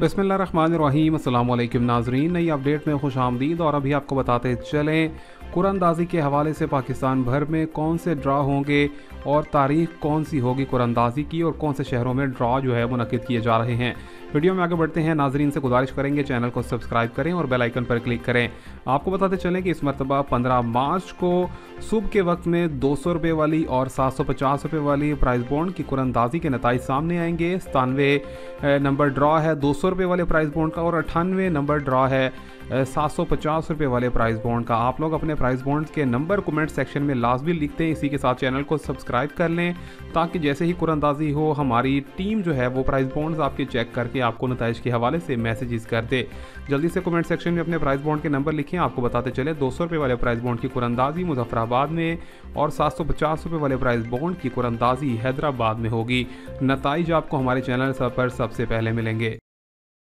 बसमीम अल्लाम नाजरीन, नई अपडेट में खुश आमदीद और अभी आपको बताते चलें, कुरंदाजी के हवाले से पाकिस्तान भर में कौन से ड्रा होंगे और तारीख कौन सी होगी कुरंदाजी की और कौन से शहरों में ड्रा जो है मुनद किए जा रहे हैं। वीडियो में आगे बढ़ते हैं। नाजरीन से गुजारिश करेंगे, चैनल को सब्सक्राइब करें और बेलाइकन पर क्लिक करें। आपको बताते चलें कि इस मरतबा 15 मार्च को सुबह के वक्त में दो सौ रुपये वाली और सात सौ पचास रुपये वाली प्राइस बॉन्ड की कुरंदाजी के नतज सामने आएँगे। सतानवे नंबर ड्रा है दो सौ रुपये वाले प्राइस बॉन्ड का और अट्ठानवे नंबर ड्रा है सात सौ पचास रुपये वाले प्राइस बॉन्ड का। आप लोग अपने प्राइस बॉन्ड के नंबर कमेंट सेक्शन में लाजमी लिखते हैं। इसी के साथ चैनल को सब्सक्राइब कर लें ताकि जैसे ही कुरंदाजी हो, हमारी टीम जो है वो प्राइस बॉन्ड्स आपके चेक करके आपको नतज के हवाले से मैसेजेस कर दे। जल्दी से कमेंट सेक्शन में अपने प्राइस बॉन्ड के नंबर लिखें, आपको बताते चले। दो सौ रुपये वाले प्राइस बॉन्ड की कुरंदाजी मुजफ्फराबाद में और सात सौ पचास रुपये वाले प्राइस बॉन्ड की कुरंदाजी हैदराबाद में होगी। नतज आपको हमारे चैनल पर सबसे पहले मिलेंगे।